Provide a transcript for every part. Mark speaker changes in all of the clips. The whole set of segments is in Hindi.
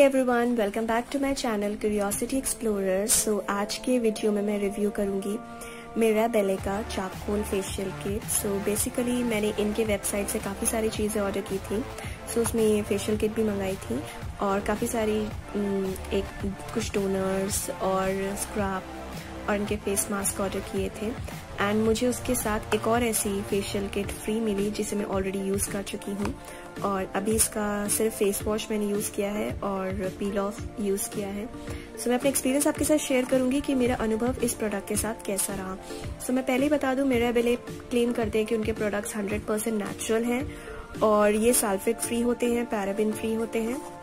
Speaker 1: Everyone welcome back to my channel curiosity explorer so आज के वीडियो में मैं रिव्यू करूँगी मेरा बेले का charcoal facial kit so basically मैंने इनके वेबसाइट से काफ़ी सारी चीज़ें ऑर्डर की थी। सो so, उसमें फेशियल किट भी मंगाई थी और काफ़ी सारी एक कुछ टोनर्स और स्क्रब और इनके फेस मास्क ऑर्डर किए थे। एंड मुझे उसके साथ एक और ऐसी फेशियल किट फ्री मिली जिसे मैं ऑलरेडी यूज़ कर चुकी हूँ। और अभी इसका सिर्फ़ फेस वॉश मैंने यूज़ किया है और पील ऑफ़ यूज़ किया है। सो so, मैं अपना एक्सपीरियंस आपके साथ शेयर करूँगी कि मेरा अनुभव इस प्रोडक्ट के साथ कैसा रहा। सो so, मैं पहले ही बता दूँ मेरा बेले क्लेम करते हैं कि उनके प्रोडक्ट्स 100% परसेंट नेचुरल हैं। और ये साल्फेट फ्री होते हैं पैराबिन फ्री होते हैं।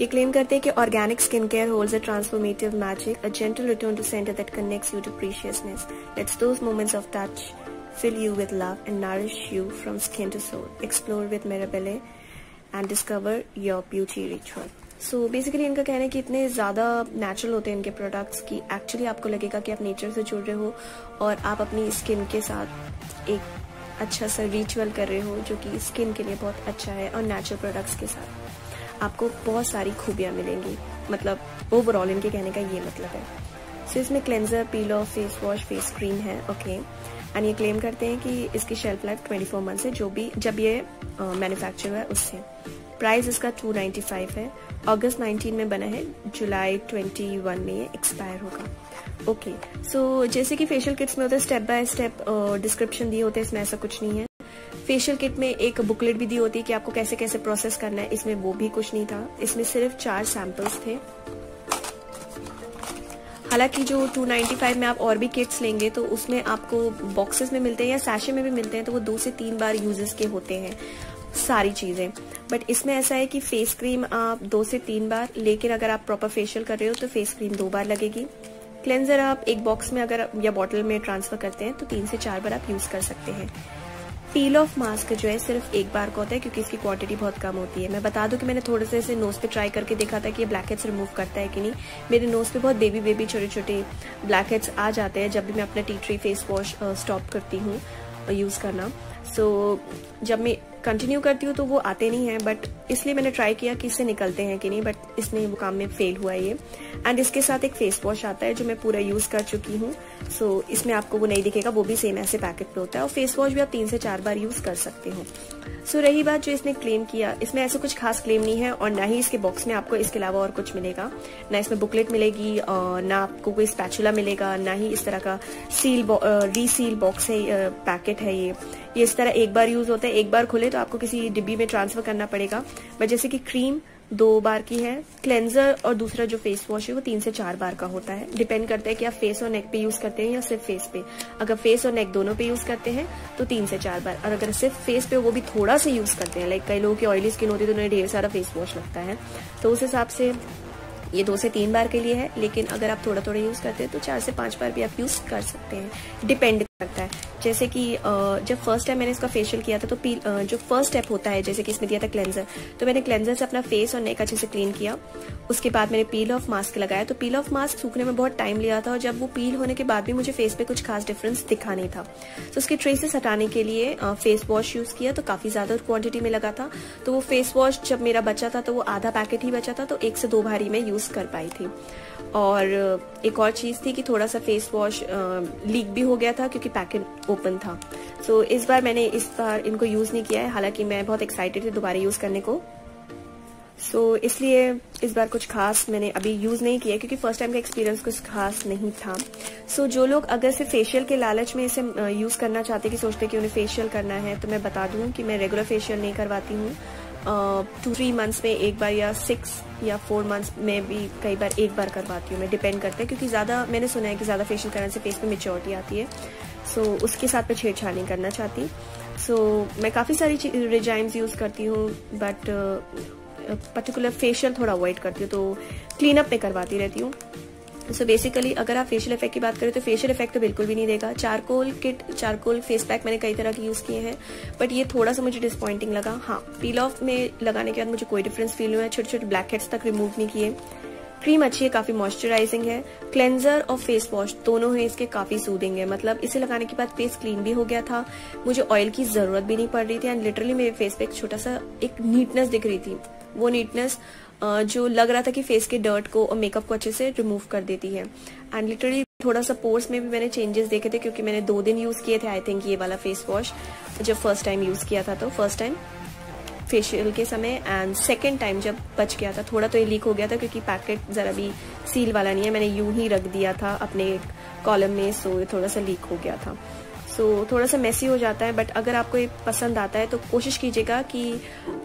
Speaker 1: ये क्लेम करते हैं कि organic skin care holds a transformative magic a gentle return to center that connects you to preciousness lets those moments of touch fill you with love and nourish you from skin to soul. Explore with Mirabelle and discover your beauty ritual. So basically इनका कहना है कि इतने ज़्यादा नेचुरल होते हैं इनके प्रोडक्ट्स कि एक्चुअली आपको लगेगा कि आप नेचर से जुड़ रहे हो और आप अपनी स्किन के साथ एक अच्छा सा रिचुअल कर रहे हो जो कि स्किन के लिए बहुत अच्छा है और नेचुरल प्रोडक्ट्स के साथ आपको बहुत सारी खूबियाँ मिलेंगी। मतलब ओवरऑल इनके कहने का ये मतलब है। सो so, इसमें cleanser peel face wash face cream है ओके एंड ये क्लेम करते हैं कि इसकी शेल्फ लाइफ 24 फोर मंथ्स है जो भी जब ये मैन्युफैक्चर हुआ है उससे। प्राइस इसका 295 है। अगस्त 19 में बना है जुलाई 21 में ये एक्सपायर होगा। ओके सो जैसे कि फेशियल किट्स में होता है स्टेप बाय स्टेप डिस्क्रिप्शन दिए होते हैं इसमें ऐसा कुछ नहीं है। फेशियल किट में एक बुकलेट भी दी होती है कि आपको कैसे कैसे प्रोसेस करना है। इसमें वो भी कुछ नहीं था। इसमें सिर्फ़ चार सैंपल्स थे। हालाँकि जो 295 में आप और भी किट्स लेंगे तो उसमें आपको बॉक्सेस में मिलते हैं या सैशे में भी मिलते हैं तो वो दो से तीन बार यूजेस के होते हैं सारी चीज़ें। बट इसमें ऐसा है कि फेस क्रीम आप दो से तीन बार, लेकिन अगर आप प्रॉपर फेशियल कर रहे हो तो फेस क्रीम दो बार लगेगी। क्लेंजर आप एक बॉक्स में अगर या बॉटल में ट्रांसफ़र करते हैं तो तीन से चार बार आप यूज़ कर सकते हैं। पील ऑफ़ मास्क जो है सिर्फ़ एक बार का होता है क्योंकि इसकी क्वांटिटी बहुत कम होती है। मैं बता दूँ कि मैंने थोड़े से इसे नोज़ पे ट्राई करके देखा था कि ये ब्लैक हेड्स रिमूव करता है कि नहीं। मेरे नोज़ पे बहुत बेबी बेबी छोटे छोटे ब्लैक हेड्स आ जाते हैं जब भी मैं अपना tea tree face wash stop करती हूँ यूज़ करना। सो so, जब मैं कंटिन्यू करती हूँ तो वो आते नहीं हैं बट इसलिए मैंने ट्राई किया कि इससे निकलते हैं कि नहीं बट इसमें वो काम में फेल हुआ ये। एंड इसके साथ एक फेस वॉश आता है जो मैं पूरा यूज़ कर चुकी हूँ। सो so, इसमें आपको वो नहीं दिखेगा वो भी सेम ऐसे पैकेट पे होता है। और फेस वॉश भी आप तीन से चार बार यूज़ कर सकते हो। सो so, रही बात जो इसने क्लेम किया इसमें ऐसा कुछ खास क्लेम नहीं है और ना ही इसके बॉक्स में आपको इसके अलावा और कुछ मिलेगा। ना इसमें बुकलेट मिलेगी ना आपको कोई स्पैचुला मिलेगा ना ही इस तरह का सील रीसील बॉक्स है पैकेट है ये। ये इस तरह एक बार यूज़ होता है एक बार खुले तो आपको किसी डिब्बी में ट्रांसफ़र करना पड़ेगा बट जैसे कि क्रीम दो बार की है क्लेंजर और दूसरा जो फेस वॉश है, वो तीन से चार बार का होता है। डिपेंड करता है कि आप फेस और नेक पे यूज़ करते हैं या सिर्फ़ फेस पे। अगर फेस और नेक दोनों पे यूज़ करते हैं तो तीन से चार बार। और अगर सिर्फ़ फेस पे, वो भी थोड़ा सा यूज़ करते हैं लाइक कई लोगों की ऑयली स्किन होती है तो उन्हें ढेर सारा फेस वॉश लगता है। तो उस हिसाब से ये दो से तीन बार के लिए है, लेकिन अगर आप थोड़ा थोड़ा यूज़ करते हैं तो चार से पाँच बार भी आप यूज़ कर सकते हैं। डिपेंड करता है। जैसे कि जब फ़र्स्ट टाइम मैंने इसका फेशियल किया था तो जो फ़र्स्ट स्टेप होता है, जैसे कि इसमें दिया था क्लेंजर तो मैंने क्लेंजर से अपना फेस और नेक अच्छे से क्लीन किया। उसके बाद मैंने पील ऑफ़ मास्क लगाया। तो पील ऑफ़ मास्क सूखने में बहुत टाइम लिया था, और जब वो पील होने के बाद भी मुझे फेस पे कुछ खास डिफरेंस दिखा नहीं था। तो उसके ट्रेसेस हटाने के लिए फेस वॉश यूज़ किया तो काफ़ी ज़्यादा क्वांटिटी में लगा था। तो वो फेस वॉश जब मेरा बचा था तो वो आधा पैकेट ही बचा था तो एक से दो भारी में यूज़ कर पाई थी। और, एक और चीज़ थी कि थोड़ा सा फेस वॉश लीक भी हो गया था, क्योंकि पैकेट ओपन था। सो so, इस बार मैंने इस बार इनको यूज़ नहीं किया है। हालाँकि मैं बहुत एक्साइटेड थी दोबारा यूज़ करने को। सो so, इसलिए इस बार कुछ खास मैंने अभी यूज़ नहीं किया क्योंकि फ़र्स्ट टाइम का एक्सपीरियंस कुछ खास नहीं था। सो so, जो लोग अगर से फेशियल के लालच में इसे यूज़ करना चाहते कि सोचते कि उन्हें फेशियल करना है तो मैं बता दूँ कि मैं रेगुलर फेशियल नहीं करवाती हूँ। टू थ्री मंथ्स में एक बार या सिक्स या फोर मंथ्स में भी कई बार एक बार करवाती हूँ। मैं डिपेंड करता है क्योंकि ज़्यादा मैंने सुना है कि ज़्यादा फेशियल करने से फेस पे मेच्योरिटी आती है। सो so, उसके साथ मैं छेड़छाड़ नहीं करना चाहती। सो so, मैं काफ़ी सारी रिजाइम्स यूज़ करती हूँ बट पर्टिकुलर फेशियल थोड़ा अवॉइड करती हूँ तो क्लीन अप में करवाती रहती हूँ। सो so बेसिकली अगर आप फेशियल इफ़ेक्ट की बात करें तो फेशियल इफ़ेक्ट तो बिल्कुल भी नहीं देगा। Charcoal kit charcoal face pack मैंने कई तरह के यूज़ किए हैं बट ये थोड़ा सा मुझे डिसपॉइंटिंग लगा। हाँ पील ऑफ़ में लगाने के बाद मुझे कोई डिफरेंस फील हुआ। है छोटे छोटे ब्लैक हेड्स तक रिमूव नहीं किए। क्रीम अच्छी है, काफ़ी मॉइस्चराइजिंग है। क्लेंजर और फेस वॉश दोनों है इसके काफ़ी सूदिंग है। मतलब इसे लगाने के बाद फेस क्लीन भी हो गया था। मुझे ऑयल की ज़रूरत भी नहीं पड़ रही थी एंड लिटरली मेरे फेस पे एक छोटा सा एक नीटनेस दिख रही थी। वो नीटनेस जो लग रहा था कि फेस के डर्ट को और मेकअप को अच्छे से रिमूव कर देती है। एंड लिटरली थोड़ा सा पोर्स में भी मैंने चेंजेस देखे थे क्योंकि मैंने दो दिन यूज़ किए थे आई थिंक ये वाला फेस वॉश जब फ़र्स्ट टाइम यूज़ किया था तो। फ़र्स्ट टाइम फेशियल के समय एंड सेकेंड टाइम जब बच गया था, थोड़ा तो ये लीक हो गया था क्योंकि पैकेट ज़रा भी सील वाला नहीं है, मैंने यूँ ही रख दिया था अपने कॉलम में सो थोड़ा सा लीक हो गया था। सो so, थोड़ा सा मैसी हो जाता है बट अगर आपको ये पसंद आता है तो कोशिश कीजिएगा कि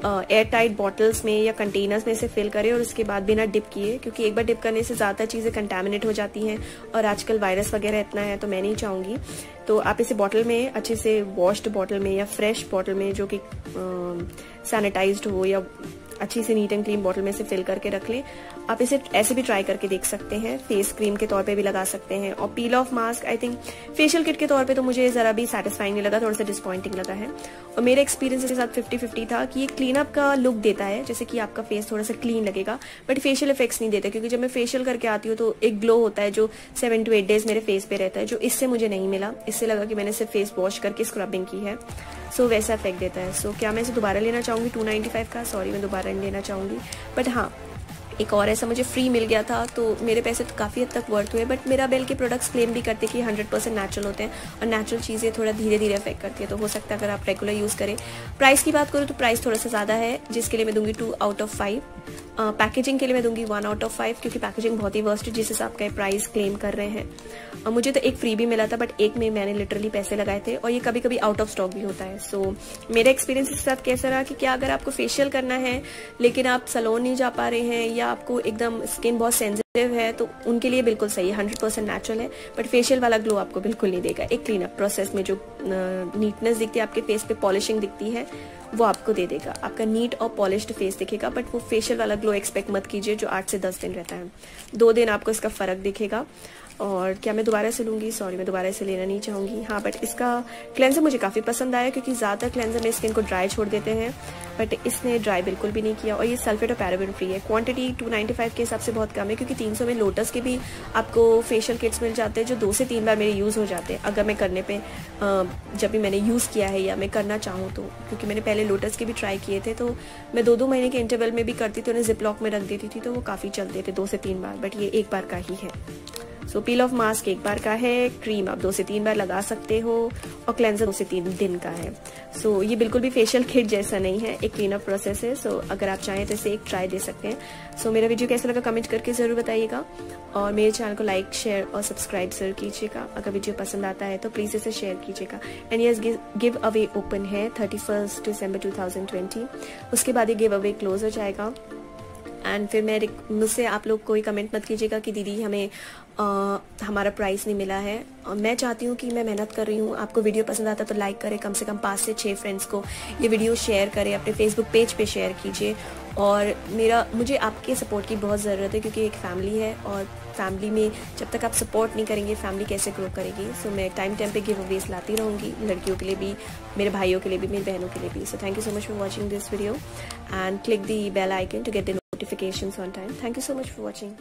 Speaker 1: एयर टाइट बॉटल्स में या कंटेनर्स में इसे फिल करें और उसके बाद बिना डिप किए क्योंकि एक बार डिप करने से ज़्यादा चीज़ें कंटेमिनेट हो जाती हैं और आजकल वायरस वगैरह इतना है तो मैं नहीं चाहूँगी। तो आप इसे बॉटल में अच्छे से वॉश्ड बॉटल में या फ्रेश बॉटल में जो कि सैनिटाइज्ड हो या अच्छी से नीट एंड क्लीन बॉटल में से फिल करके रख लें। आप इसे ऐसे भी ट्राई करके देख सकते हैं। फेस क्रीम के तौर पे भी लगा सकते हैं। और peel off mask I think facial kit के तौर पे तो मुझे ज़रा भी सेटिस्फाइंग नहीं लगा, थोड़ा सा डिसपॉइंटिंग लगा है। और मेरे एक्सपीरियंस के साथ फिफ्टी फिफ्टी था कि ये क्लीन अप का लुक देता है, जैसे कि आपका फेस थोड़ा सा क्लीन लगेगा बट फेशियल इफेक्ट्स नहीं देता, क्योंकि जब मैं फेशियल करके आती हूँ तो एक ग्लो होता है जो सेवन टू एट डेज़ मेरे फेस पे रहता है, जो इससे मुझे नहीं मिला। इससे लगा कि मैंने सिर्फ़ फेस वॉश करके स्क्रबिंग की है। सो वैसा इफ़ेक्ट देता है। सो क्या मैं इसे दोबारा लेना चाहूँगी? टू का सॉरी मैं दोबारा नहीं लेना चाहूँगी। बट हाँ एक और ऐसा मुझे फ्री मिल गया था तो मेरे पैसे तो काफ़ी हद तक वर्थ हुए बट मेरा बेल के प्रोडक्ट्स क्लेम भी करते कि हंड्रेड परसेंट नेचुरल होते हैं, और नेचुरल चीज़ें थोड़ा धीरे धीरे अफेक्ट करती है तो हो सकता है अगर आप रेगुलर यूज़ करें प्राइस की बात करूँ तो प्राइस थोड़ा सा ज़्यादा है जिसके लिए मैं दूँगी two out of five packaging के लिए मैं दूँगी वन आउट ऑफ़ फाइव क्योंकि पैकेजिंग बहुत ही वर्स्ट है जिस हिसाब का प्राइस क्लेम कर रहे हैं। और मुझे तो एक फ्री भी मिला था बट एक में मैंने लिटरली पैसे लगाए थे और ये कभी कभी आउट ऑफ़ स्टॉक भी होता है। सो so, मेरा एक्सपीरियंस इसके साथ कैसा रहा कि क्या अगर आपको फेशियल करना है लेकिन आप सलोन नहीं जा पा रहे हैं या आपको एकदम स्किन बहुत सेंसिटिव है तो उनके लिए बिल्कुल सही है हंड्रेड परसेंट नेचुरल है बट फेशियल वाला ग्लो आपको बिल्कुल नहीं देगा। एक क्लीन अप प्रोसेस में जो नीटनेस दिखती है, आपके फेस पे पॉलिशिंग दिखती है, वो आपको दे देगा। आपका नीट और पॉलिश फेस दिखेगा बट वो फेशियल वाला ग्लो एक्सपेक्ट मत कीजिए, जो आठ से दस दिन रहता है। दो दिन आपको इसका फ़र्क दिखेगा। और क्या मैं दोबारा से लूँगी? सॉरी मैं दोबारा से लेना नहीं चाहूँगी। हाँ बट इसका क्लेंजर मुझे काफ़ी पसंद आया क्योंकि ज़्यादातर क्लेंजर में स्किन को ड्राई छोड़ देते हैं बट इसने ड्राई बिल्कुल भी नहीं किया। और ये सल्फेट और पैराबिन फ्री है। क्वांटिटी 295 के हिसाब से बहुत कम है क्योंकि 300 में लोटस के भी आपको फेशियल किट्स मिल जाते हैं, जो दो से तीन बार मेरे यूज़ हो जाते हैं। अगर मैं करने पे जब भी मैंने यूज़ किया है या मैं करना चाहूँ तो क्योंकि मैंने पहले लोटस के भी ट्राई किए थे तो मैं दो दो महीने के इंटरवल में भी करती थी, उन्हें जिप लॉक में रख देती थी तो वो काफ़ी चलते थे दो से तीन बार बट ये एक बार का ही है। सो पील ऑफ़ मास्क एक बार का है क्रीम आप दो से तीन बार लगा सकते हो और क्लेंजर दो से तीन दिन का है। सो so, ये बिल्कुल भी फेशियल किट जैसा नहीं है एक क्लीन अप प्रोसेस है। सो so, अगर आप चाहें तो इसे एक ट्राई दे सकते हैं। सो so, मेरा वीडियो कैसा लगा कमेंट करके ज़रूर बताइएगा। और मेरे चैनल को लाइक शेयर और सब्सक्राइब ज़रूर कीजिएगा। अगर वीडियो पसंद आता है तो प्लीज़ इसे शेयर कीजिएगा। And yes give away open है थर्टी फ़र्स्ट दिसंबर टू उसके बाद ये गिव अवे क्लोज हो जाएगा। एंड फिर मैं मुझसे आप लोग कोई कमेंट मत कीजिएगा कि दीदी हमें आ, हमारा प्राइस नहीं मिला है। और मैं चाहती हूँ कि मैं मेहनत कर रही हूँ। आपको वीडियो पसंद आता तो लाइक करें कम से कम पाँच से छः फ्रेंड्स को ये वीडियो शेयर करें अपने फेसबुक पेज पे शेयर कीजिए। और मेरा मुझे आपके सपोर्ट की बहुत ज़रूरत है क्योंकि एक फैमिली है और फैमिली में जब तक आप सपोर्ट नहीं करेंगे फैमिली कैसे ग्रो करेगी? सो so, मैं टाइम टाइम पे गिव अवेज लाती रहूँगी लड़कियों के लिए भी मेरे भाइयों के लिए भी मेरी बहनों के लिए भी। So thank you so much for watching this video and click the bell icon to get the notifications on time. Thank you so much for watching.